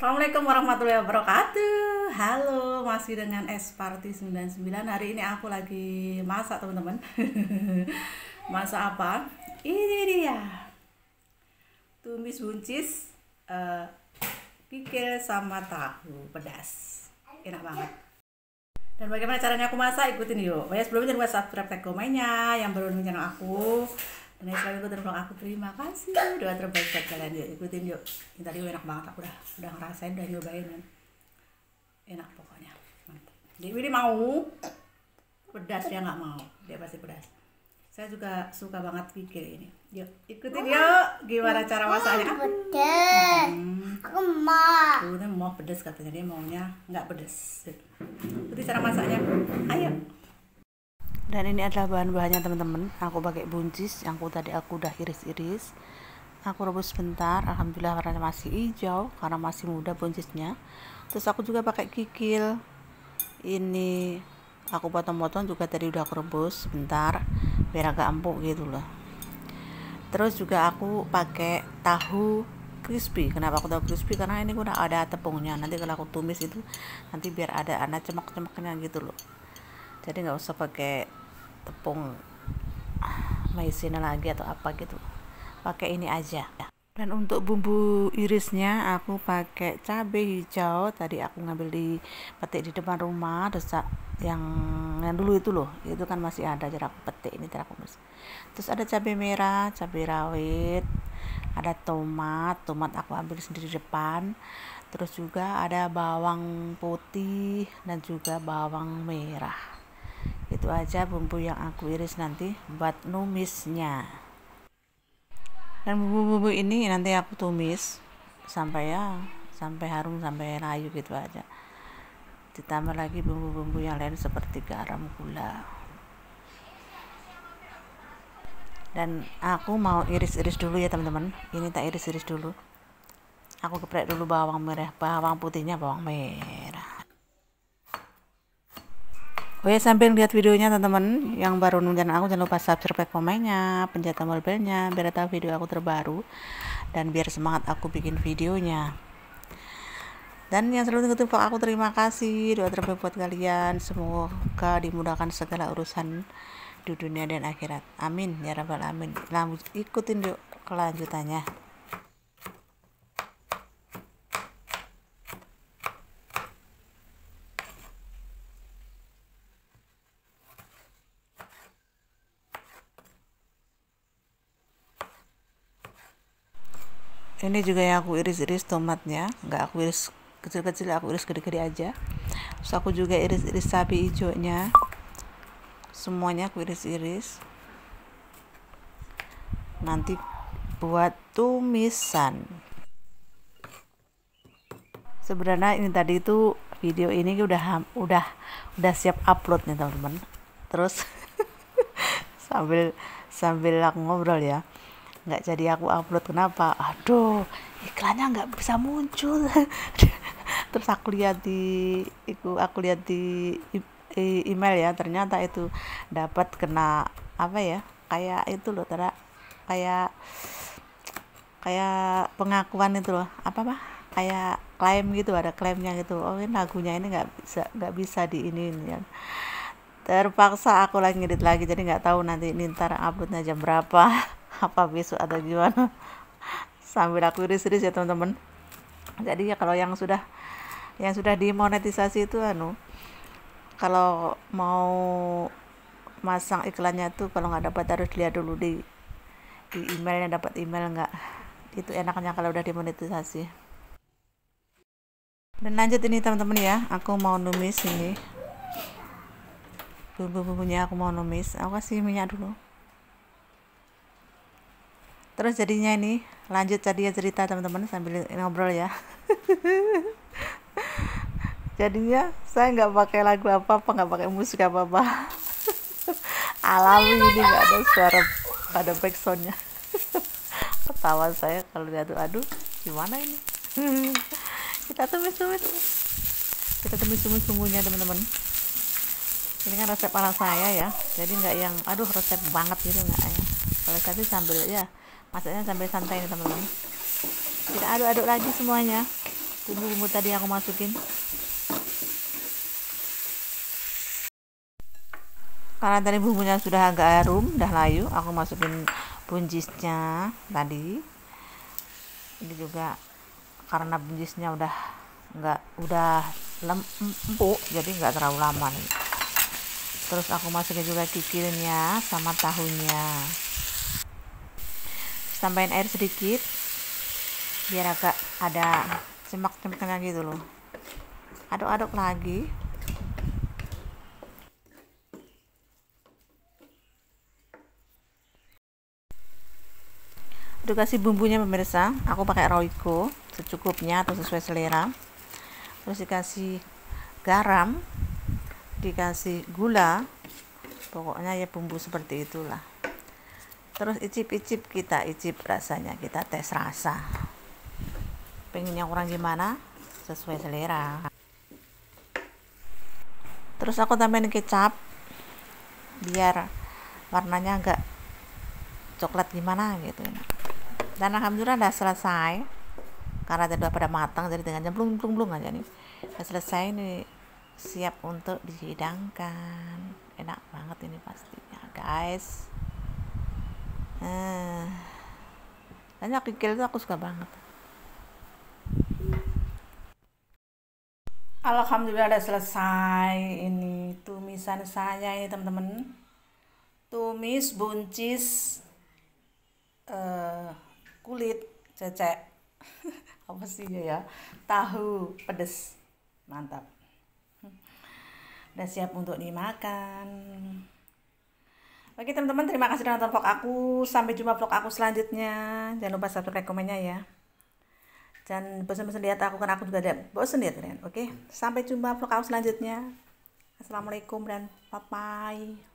Assalamualaikum warahmatullahi wabarakatuh. Halo, masih dengan S Party 99 Hari ini aku lagi masak teman-teman. Masak apa? Ini dia. Tumis buncis uh, Kikil sama tahu pedas. Enak banget. Dan bagaimana caranya aku masak? Ikutin yuk. Sebelumnya jangan lupa subscribe, like, komennya yang baru nonton channel aku. Selalu ikutin vlog aku terima kasih. Doa terbaik buat kalian yuk ikutin yuk. Ini tadi enak banget aku udah udah ngerasain udah nyobain kan. Enak pokoknya. Mantap. Jadi ini mau pedas dia nggak mau. Dia pasti pedas. Saya juga suka banget pikir ini. Yuk ikutin yuk gimana cara masaknya. Pedas. Hmm. Aku mau. Tuh, dia mau pedas katanya dia maunya nggak pedas. Ikuti cara masaknya. Ayo. Dan ini adalah bahan-bahannya teman-teman. Aku pakai buncis yang aku tadi aku udah iris-iris. Aku rebus sebentar. Alhamdulillah warnanya masih hijau karena masih muda buncisnya. Terus aku juga pakai kikil. Ini aku potong-potong juga tadi udah aku rebus sebentar biar agak empuk gitu loh. Terus juga aku pakai tahu crispy kenapa aku tahu crispy karena ini udah ada tepungnya nanti kalau aku tumis itu nanti biar ada anak cemak-cemaknya gitu loh jadi nggak usah pakai tepung maizena lagi atau apa gitu. Pakai ini aja. Dan untuk bumbu irisnya aku pakai cabai hijau. Tadi aku ngambil di petik di depan rumah. Terus yang yang dulu itu loh itu kan masih ada. Jadi aku petik ini aku terus ada cabai merah cabai rawit ada tomat. Tomat aku ambil sendiri di depan. Terus juga ada bawang putih dan juga bawang merah itu aja bumbu yang aku iris nanti buat numisnya. Dan bumbu-bumbu ini nanti aku tumis sampai ya sampai harum sampai layu gitu aja. Ditambah lagi bumbu-bumbu yang lain seperti garam gula. Dan aku mau iris-iris dulu ya teman-teman. Ini tak iris-iris dulu. Aku geprek dulu bawang merah bawang putihnya bawang merah Oh ya sambil lihat videonya teman-teman yang baru nonton aku jangan lupa subscribe komennya, pencet tombol belnya biar tahu video aku terbaru dan biar semangat aku bikin videonya. Dan yang selalu ngikutin vlog aku terima kasih doa terbaik buat kalian semoga dimudahkan segala urusan di dunia dan akhirat. Amin ya rabbal alamin. Lanjut ikutin yuk kelanjutannya. Ini juga yang aku iris-iris tomatnya. Nggak aku iris kecil-kecil aku iris gede-gede aja. Terus aku juga iris-iris cabai hijaunya. Semuanya aku iris-iris. Nanti buat tumisan. Sebenarnya ini tadi itu video ini udah udah udah siap upload nih teman-teman. Terus sambil sambil aku ngobrol ya nggak jadi aku upload kenapa? Aduh iklannya nggak bisa muncul. Terus aku lihat di itu aku lihat di email ya ternyata itu dapat kena apa ya kayak itu loh tera kayak kayak pengakuan itu loh. Apa apa? Kayak klaim gitu ada klaimnya gitu. Oh ini lagunya ini nggak bisa nggak bisa di ini ya. Terpaksa aku lagi ngedit lagi jadi nggak tahu nanti ini ntar uploadnya jam berapa apa besok atau gimana? Sambil aku iris-iris ya teman-teman. Jadi ya kalau yang sudah yang sudah dimonetisasi itu anu kalau mau masang iklannya tuh kalau nggak dapat harus lihat dulu di di emailnya dapat email nggak. Itu enaknya kalau udah dimonetisasi. Dan lanjut ini teman-teman ya. Aku mau numis ini. Bumbu-bumbunya aku mau numis. Aku kasih minyak dulu terus jadinya ini lanjut tadi ya cerita teman-teman sambil ngobrol ya. Jadinya saya nggak pakai lagu apa apa nggak pakai musik apa apa alami ini nggak ada suara ada backsoundnya. Ketawa saya kalau lihat aduh gimana ini? Kita tumis tumis kita tumis tumis bumbunya teman-teman ini kan resep ala saya ya jadi nggak yang aduh resep banget gitu nggak ya kalau tadi sambil ya masaknya sambil santai nih teman-teman. Kita aduk-aduk lagi semuanya. Bumbu-bumbu tadi aku masukin. Karena tadi bumbunya sudah agak harum udah layu aku masukin buncisnya tadi. Ini juga karena buncisnya udah nggak udah empuk jadi nggak terlalu lama nih. Terus aku masukin juga kikilnya sama tahunya tambahin air sedikit biar agak ada cemak-cemaknya gitu loh. Aduk-aduk lagi. Udah kasih bumbunya pemirsa. Aku pakai royco secukupnya atau sesuai selera. Terus dikasih garam dikasih gula. Pokoknya ya bumbu seperti itulah terus icip-icip kita icip rasanya. Kita tes rasa. Pengen yang kurang gimana? Sesuai selera. Terus aku tambahin kecap biar warnanya agak coklat gimana gitu. Dan alhamdulillah udah selesai. Karena udah pada matang jadi dengan jemplung jemplung jemplung aja nih. Udah selesai nih siap untuk dihidangkan. Enak banget ini pastinya guys eh banyak kikil itu aku suka banget. Alhamdulillah udah selesai ini tumisan saya ini teman-teman. Tumis buncis uh, kulit cecek. Apa sih ya? Tahu pedes. Mantap. Udah siap untuk dimakan oke teman-teman terima kasih sudah nonton vlog aku. Sampai jumpa vlog aku selanjutnya. Jangan lupa subscribe komennya ya. Dan bosan-bosan lihat aku kan aku juga ada bosan lihat kalian oke? Sampai jumpa vlog aku selanjutnya. Assalamualaikum dan bye bye